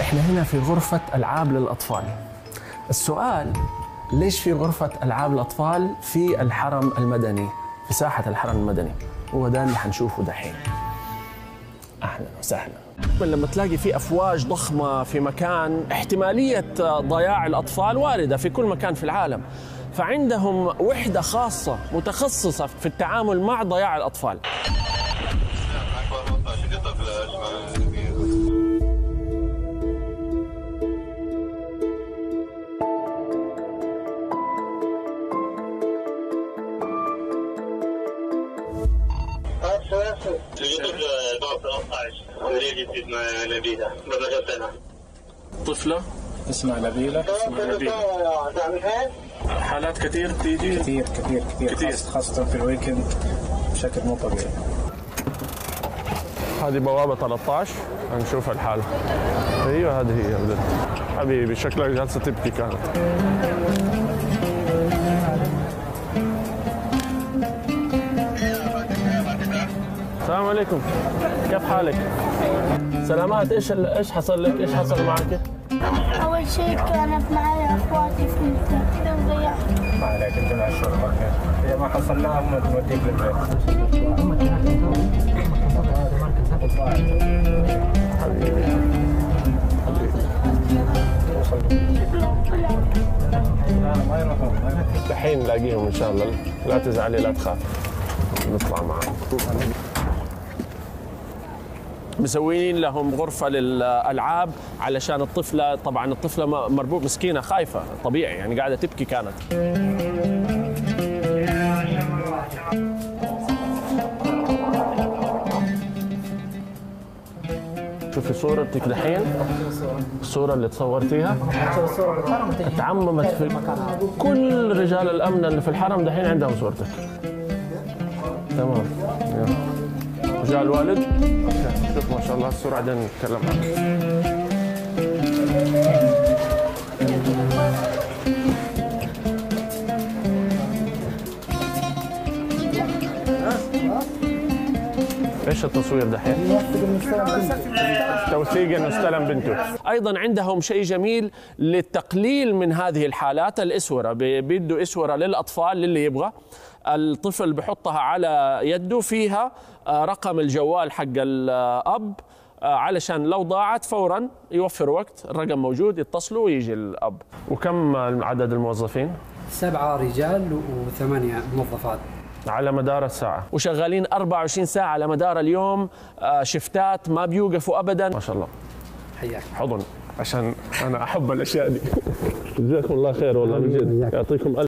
إحنا هنا في غرفة ألعاب للأطفال. السؤال ليش في غرفة ألعاب الأطفال في الحرم المدني في ساحة الحرم المدني؟ هو ده اللي حنشوفه دحين. أهلا وسهلا. لما تلاقي في أفواج ضخمة في مكان احتمالية ضياع الأطفال واردة في كل مكان في العالم. فعندهم وحدة خاصة متخصصة في التعامل مع ضياع الأطفال. يوسف بعد 13 وليد يزيد مع نبيلة. بمجال سنه طفلة اسمها نبيلة حالات كثير تيجي؟ كثير كثير كثير كثير. خاصة- خاصة في الويكند بشكل مو طبيعي. هذه بوابة 13 هنشوف الحالة أيوه هذه هي. حبيبي شكلك جالسة تبكي كانت. السلام عليكم كيف حالك؟ سلامات إيش ال- إيش حصل لك؟ إيش حصل معك؟ أول شيء كانت معي أخواتي في المكتب وضيعت ما عليك انت مع الشرطة اذا ما حصل للبيت ما يروحون ما يروحون. دحين نلاقيهم إن شاء الله لا تزعلي لا تخافي نطلع معهم مسوين لهم غرفة للألعاب علشان الطفلة طبعا الطفلة م- مربوط مسكينة خايفة طبيعي يعني قاعدة تبكي كانت. شوفي صورتك دحين الصورة اللي تصورتيها. تعممت في كل رجال الأمن اللي في الحرم دحين عندهم صورتك. تمام يلا. جاء الوالد أوكي. شوف ما شاء الله الصورة بعدين نتكلم عنها إيش التصوير دحين؟ توثيق انه استلم بنته. أيضا عندهم شيء جميل للتقليل من هذه الحالات الأسورة، بي- بيدوا أسورة للأطفال للي يبغى. الطفل بحطها على يده فيها آه، رقم الجوال حق الأب آه، علشان لو ضاعت فورا يوفر وقت، الرقم موجود يتصلوا ويجي الأب. وكم عدد الموظفين؟ سبعة رجال وثمانية موظفات على مدار الساعة. وشغالين 24 ساعة على مدار اليوم. آه، شفتات ما بيوقفوا أبدا. ما شاء الله. حياك. حضن. عشان أنا أحب الأشياء دي. جزاكم الله خير والله من جد. يعطيكم ألف